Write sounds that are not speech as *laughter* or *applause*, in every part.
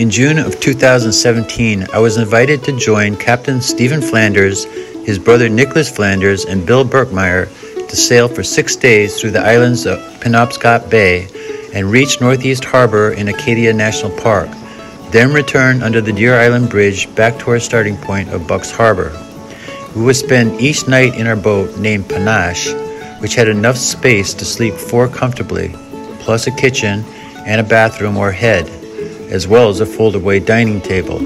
In June of 2017, I was invited to join Captain Stephen Flanders, his brother Nicholas Flanders, and Bill Birkmaier to sail for six days through the islands of Penobscot Bay and reach Northeast Harbor in Acadia National Park, then return under the Deer Island Bridge back to our starting point of Bucks Harbor. We would spend each night in our boat named Panache, which had enough space to sleep four comfortably, plus a kitchen and a bathroom or head, as well as a fold away dining table.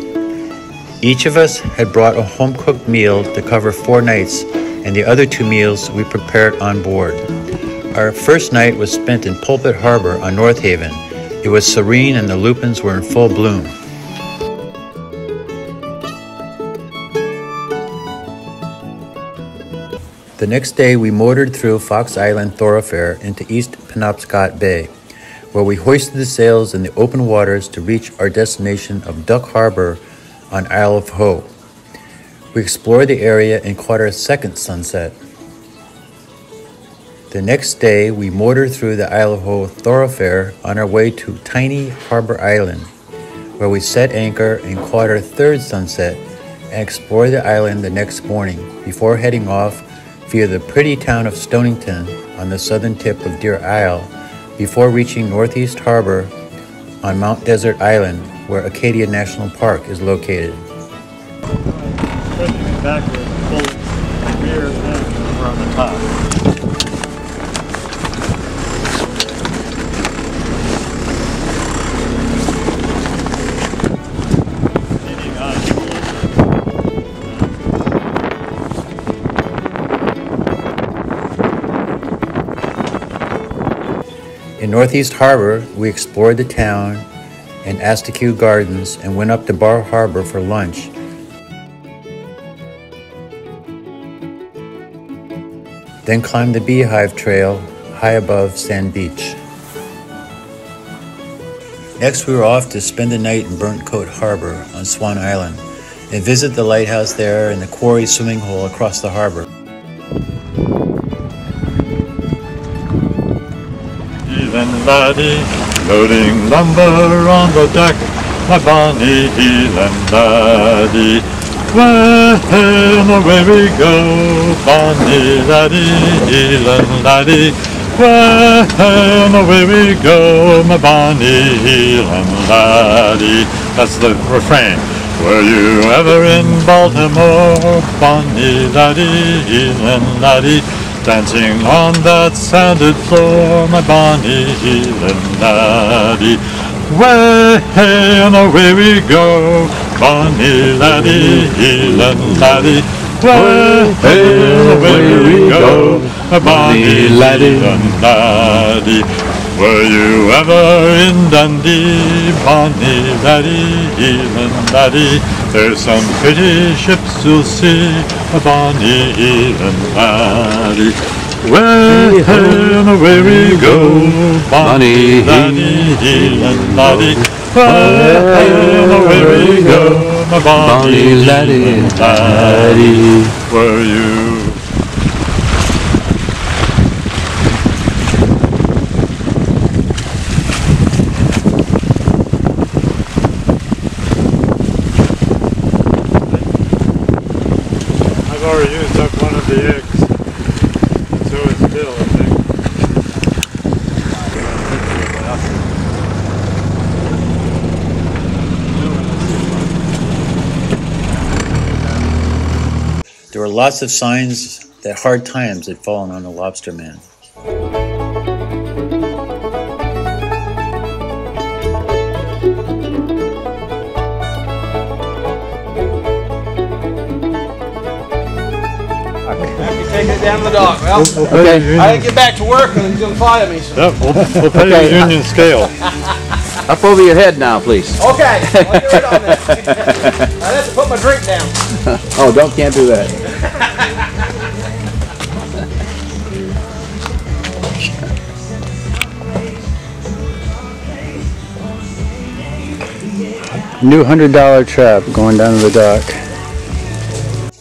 Each of us had brought a home cooked meal to cover four nights, and the other two meals we prepared on board. Our first night was spent in Pulpit Harbor on North Haven. It was serene and the lupins were in full bloom. The next day, we motored through Fox Island Thoroughfare into East Penobscot Bay, where we hoisted the sails in the open waters to reach our destination of Duck Harbor on Isle of Haut. We explored the area and caught our second sunset. The next day, we motored through the Isle of Haut thoroughfare on our way to Tiny Harbor Island, where we set anchor and caught our third sunset and explored the island the next morning before heading off via the pretty town of Stonington on the southern tip of Deer Isle before reaching Northeast Harbor on Mount Desert Island, where Acadia National Park is located. the top. Northeast Harbor, we explored the town and Asticou Gardens and went up to Bar Harbor for lunch. Then climbed the Beehive Trail high above Sand Beach. Next, we were off to spend the night in Burnt Coat Harbor on Swan Island and visit the lighthouse there and the quarry swimming hole across the harbor. Laddie, loading lumber on the deck. My bonny Heelan laddie, when away we go. Bonny laddie, Heelan laddie, when away we go. My bonny Heelan laddie. That's the refrain. Were you ever in Baltimore, bonny laddie, Heelan laddie? Dancing on that sanded floor, my bonny Heelan laddie. Way and away we go, bonnie laddie, Heelan laddie. Way and away we go, my laddie, Heelan laddie. Were you ever in Dundee, Bonnie, laddie, Heelan laddie? There's some pretty ships you'll see, a bonny Heelan laddie. Way and away we go, bonny laddie, Heelan laddie. Way and away we go, my bonny laddie, laddie. Were you I've already used up one of the eggs. So is Bill, I think. There were lots of signs that hard times had fallen on the lobster man. After taking it down to the dock. Well, Okay. I gotta get back to work and he's gonna fire me. So. Yep, we'll, we'll pay Okay. you union scale. *laughs* Up over your head now, please. *laughs* Okay, I'll get rid on that. *laughs* I have to put my drink down. *laughs* Oh, don't, can't do that. New hundred dollar trap going down to the dock.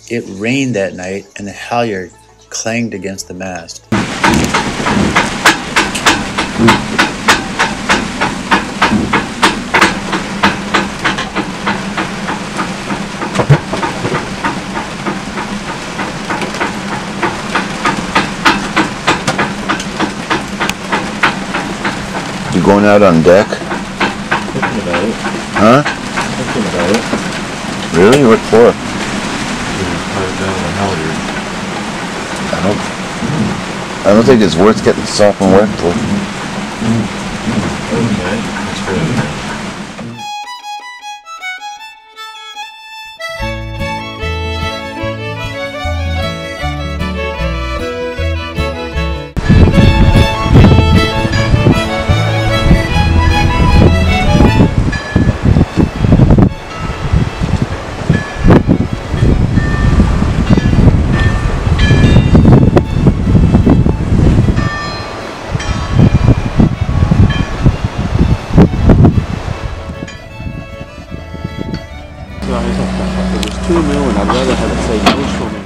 It rained that night and the halyard clanged against the mast. you going out on deck? Thinking about it. Huh? Thinking about it. Really? What for? I don't. I don't think it's worth getting soft and wet for.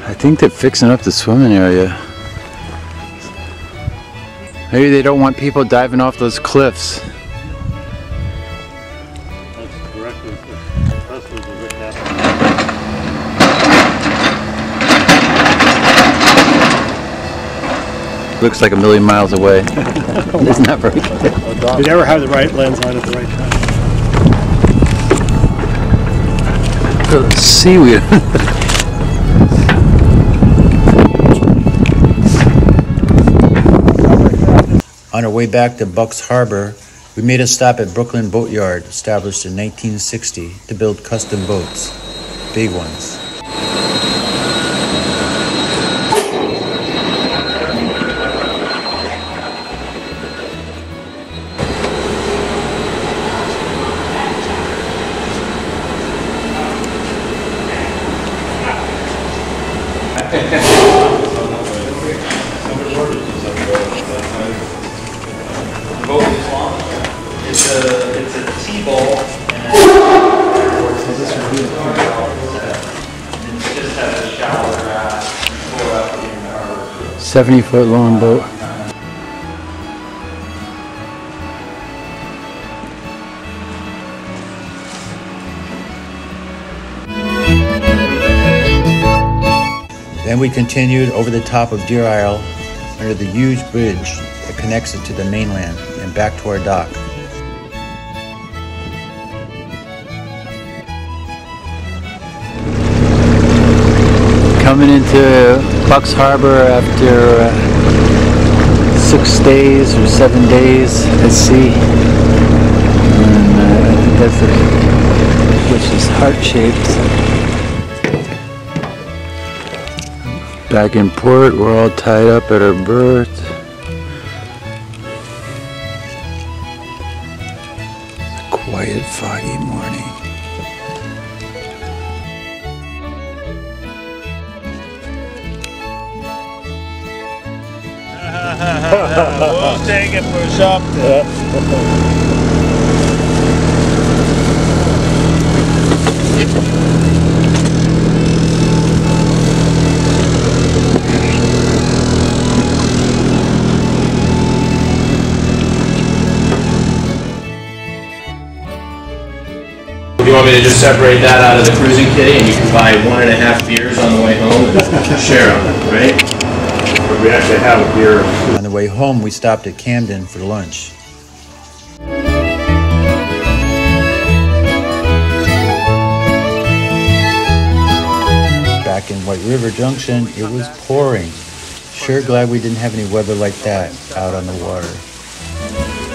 I think they're fixing up the swimming area. Maybe they don't want people diving off those cliffs. That's correctly, that's what the Rick happened. Looks like a million miles away. Isn't that right? You never have the right lens on at the right time. Seaweed. On our way back to Bucks Harbor, we made a stop at Brooklin Boatyard, established in 1960 to build custom boats, big ones. 70 foot long boat. Then we continued over the top of Deer Isle under the huge bridge that connects it to the mainland and back to our dock. Coming into Bucks Harbor after uh, six days or seven days at sea. And uh, I think that's the, which is heart shaped. Back in port, we're all tied up at our berth. It's a quiet, foggy morning. We'll take it for something. You want me to just separate that out of the cruising kitty and you can buy one and a half beers on the way home and share them, right? But we actually have a beer. On the way home, we stopped at Camden for lunch. Back in White River Junction, it was pouring. Sure glad we didn't have any weather like that out on the water.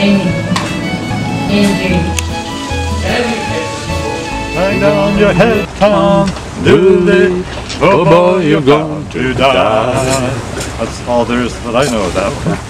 Amy, Andrew. Hang down your head, Tom Dooley. Oh boy, oh you're going to die. That's all there is that I know of that one.